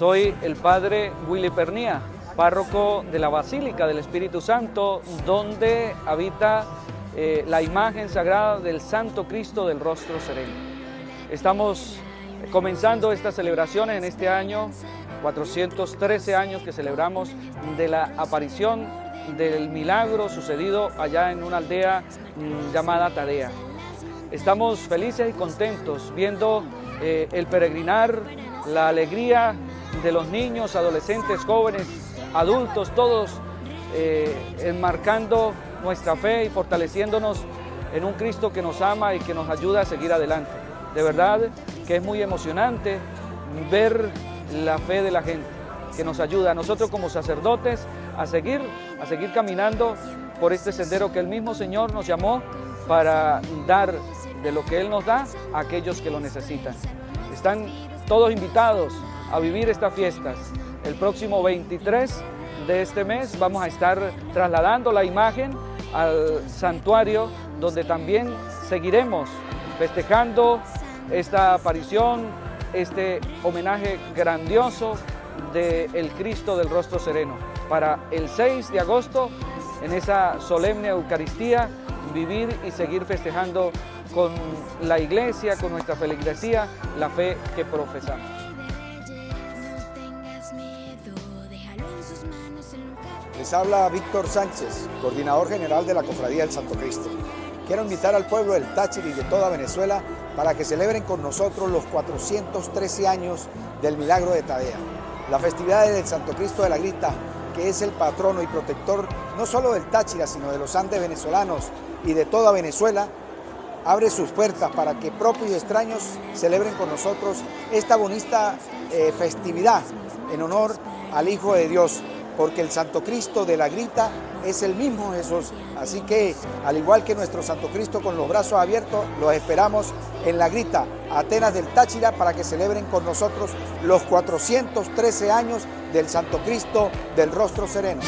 Soy el padre Willy Pernía, párroco de la Basílica del Espíritu Santo, donde habita eh, la imagen sagrada del Santo Cristo del Rostro Sereno. Estamos comenzando estas celebraciones en este año, 413 años que celebramos de la aparición del milagro sucedido allá en una aldea mm, llamada Tadea. Estamos felices y contentos viendo eh, el peregrinar, la alegría de los niños, adolescentes, jóvenes, adultos, todos eh, enmarcando nuestra fe y fortaleciéndonos en un Cristo que nos ama y que nos ayuda a seguir adelante. De verdad que es muy emocionante ver la fe de la gente, que nos ayuda a nosotros como sacerdotes a seguir, a seguir caminando por este sendero que el mismo Señor nos llamó para dar de lo que Él nos da a aquellos que lo necesitan. Están todos invitados a vivir estas fiestas. El próximo 23 de este mes vamos a estar trasladando la imagen al santuario donde también seguiremos festejando esta aparición, este homenaje grandioso del Cristo del Rostro Sereno. Para el 6 de agosto, en esa solemne Eucaristía, vivir y seguir festejando con la iglesia, con nuestra feligresía, la fe que profesamos. Les habla Víctor Sánchez, coordinador general de la Cofradía del Santo Cristo. Quiero invitar al pueblo del Táchira y de toda Venezuela para que celebren con nosotros los 413 años del milagro de Tadea. La festividad del Santo Cristo de la Grita, que es el patrono y protector no solo del Táchira, sino de los Andes venezolanos y de toda Venezuela, abre sus puertas para que propios y extraños celebren con nosotros esta bonita eh, festividad en honor al Hijo de Dios, porque el Santo Cristo de la Grita es el mismo Jesús. Así que, al igual que nuestro Santo Cristo con los brazos abiertos, los esperamos en la Grita, Atenas del Táchira, para que celebren con nosotros los 413 años del Santo Cristo del Rostro Sereno.